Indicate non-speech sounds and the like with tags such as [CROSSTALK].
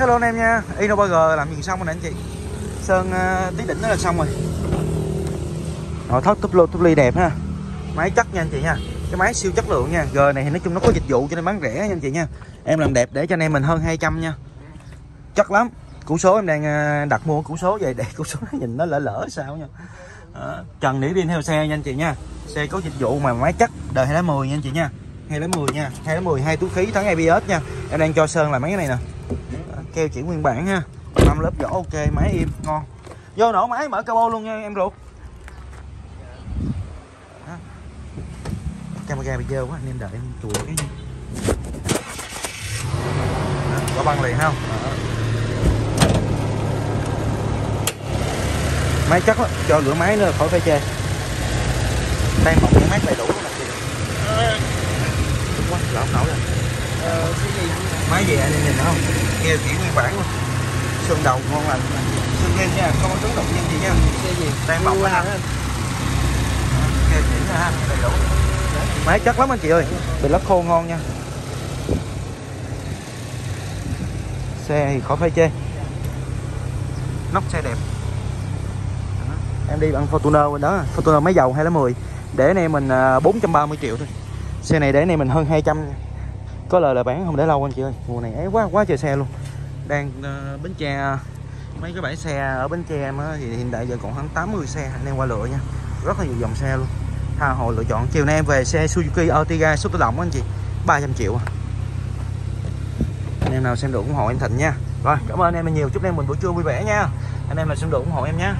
Hello anh em nha, Innoburger làm gì xong rồi nè anh chị. Sơn ờ, uh, tí đỉnh đó là xong rồi. Nội thất túp lô túp ly đẹp ha. Máy chất nha anh chị nha. Cái máy siêu chất lượng nha. G này thì nói chung nó có dịch vụ cho nên bán rẻ nha anh chị nha. Em làm đẹp để cho anh em mình hơn 200 nha. Chất lắm. Củ số em đang ờ, đặt mua củ số về để [LAUGHS] củ số nó nhìn nó lỡ lỡ sao nha. À, Trần nỉ pin theo xe nha anh chị nha. Xe có dịch vụ mà máy chất đời 210 nha anh chị nha. 210 nha. 210 hai túi khí thắng ABS nha. Em đang cho Sơn làm mấy cái này nè keo chỉ nguyên bản ha. Năm lớp vỏ ok máy im ngon. Vô nổ máy mở cabo luôn nha em ruột. Đó. camera bị dơ quá anh em đợi em chùi cái Đó, có băng liền không? Đó. máy chắc lắm cho rửa máy nữa khỏi phải chê. Đang một cái mát đầy đủ nè chị. Đúng quá lỡ không nổi rồi. Ờ, cái gì? máy gì anh em nhìn không keo chỉ nguyên bản luôn xương đầu ngon lành. Xương đen nha không có trúng độc nhân gì nha. Xe gì? Đang hả? á. keo chỉ nha ha đầy đủ. Máy chất lắm anh chị ơi. Bị lắc khô ngon nha. Xe thì khỏi phải chê. Nóc xe đẹp. Em đi bằng Fortuner bên đó. Fortuner máy dầu 210 để này mình à, 430 triệu thôi. Xe này để này mình hơn 200 nha có lời là bán không để lâu anh chị ơi. Mùa này ấy quá quá trời xe luôn. Đang uh, bến tre mấy cái bãi xe ở bến tre em á, thì hiện tại giờ còn khoảng 80 xe anh em qua lựa nha. Rất là nhiều dòng xe luôn. Tha hồ lựa chọn. Chiều nay em về xe Suzuki Ertiga số tự động anh chị. 300 triệu à. anh em nào xem được ủng hộ em Thịnh nha. Rồi cảm ơn anh em nhiều. Chúc anh em mình buổi trưa vui vẻ nha. Anh em nào xem được ủng hộ em nha